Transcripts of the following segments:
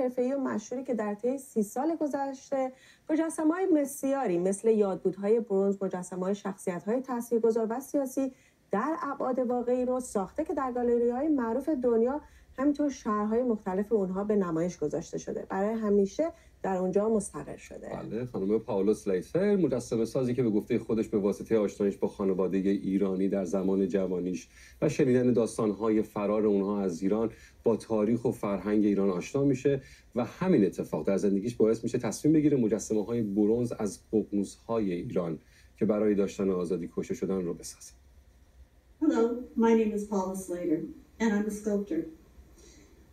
حرفه‌ای و مشهوری که در طی سی سال گذشته مجسمه های بسیاری مثل یادبودهای برونز مجسمه های شخصیت های تاثیرگذار و سیاسی در ابعاد واقعی رو ساخته که در گالری های معروف دنیا همینطور شهرهای مختلف اونها به نمایش گذاشته شده. برای همیشه در اونجا مستقر شده. بله خانم پاولو سلیسر مجسمه سازی که به گفته خودش به واسطه آشنایش با خانواده ایرانی در زمان جوانیش و شنیدن داستانهای فرار اونها از ایران با تاریخ و فرهنگ ایران آشنا میشه و همین اتفاق در زندگیش باعث میشه تصمیم بگیره مجسمه های برونز از ققنوس های ایران که برای داشتن آزادی کشته شدن رو بسازه. Hello, my name is Paula Slater, and I'm a sculptor.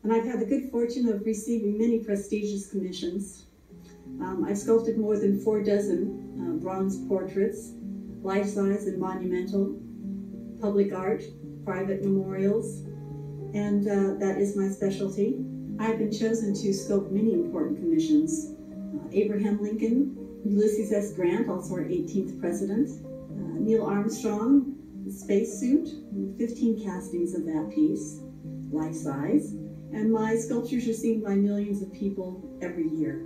and I've had the good fortune of receiving many prestigious commissions. Um, I've sculpted more than four dozen uh, bronze portraits, life-size and monumental, public art, private memorials, and uh, that is my specialty. I've been chosen to sculpt many important commissions. Uh, Abraham Lincoln, Ulysses S. Grant, also our 18th president, uh, Neil Armstrong, the spacesuit, 15 castings of that piece, life-size, and my sculptures are seen by millions of people every year.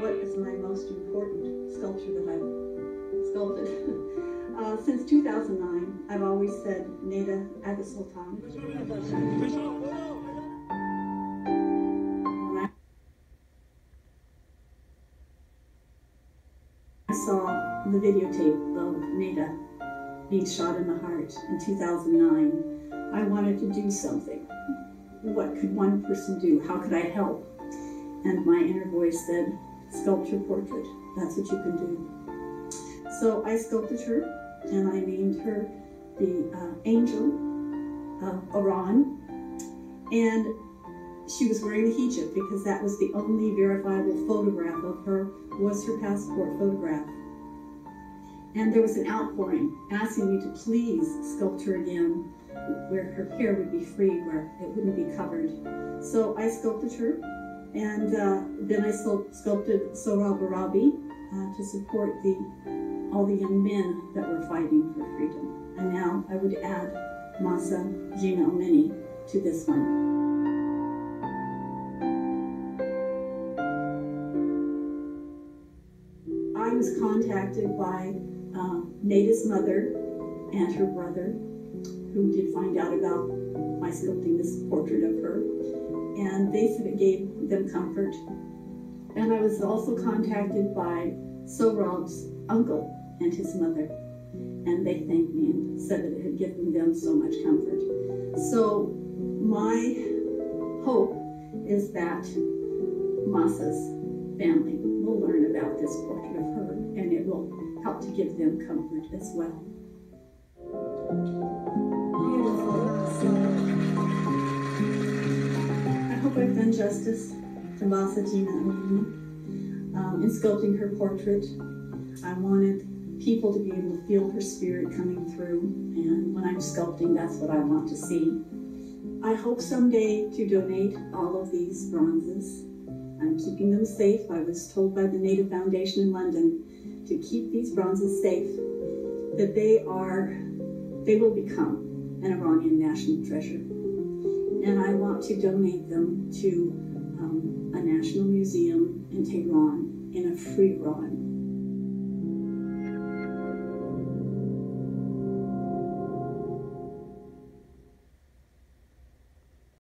What is my most important sculpture that I've sculpted, uh, since 2009, I've always said Neda Agha-Soltan. I saw the videotape of Neda being shot in the heart in 2009, I wanted to do something. What could one person do? How could I help? And my inner voice said, sculpture portrait. That's what you can do. So I sculpted her and I named her the uh, Angel of Iran. And she was wearing the hijab because that was the only verifiable photograph of her was her passport photograph. And there was an outpouring asking me to please sculpt her again where her hair would be free, where it wouldn't be covered. So I sculpted her and uh, then I sculpted Sohrab Arabi uh, to support the all the young men that were fighting for freedom. And now I would add Mahsa Jina Amini to this one. I was contacted by uh, Neda's mother and her brother, who did find out about my sculpting this portrait of her and they said it gave them comfort. And I was also contacted by Sohrab's uncle and his mother, and they thanked me and said that it had given them so much comfort. So my hope is that Mahsa's family will learn about this portrait of her, and it will help to give them comfort as well. Hope justice to Mahsa Jina Amini. Um, in sculpting her portrait, I wanted people to be able to feel her spirit coming through, and when I'm sculpting, that's what I want to see. I hope someday to donate all of these bronzes. I'm keeping them safe. I was told by the Native Foundation in London to keep these bronzes safe, that they are, they will become an Iranian national treasure and I want to donate them to um, a national museum in Tehran in a free Iran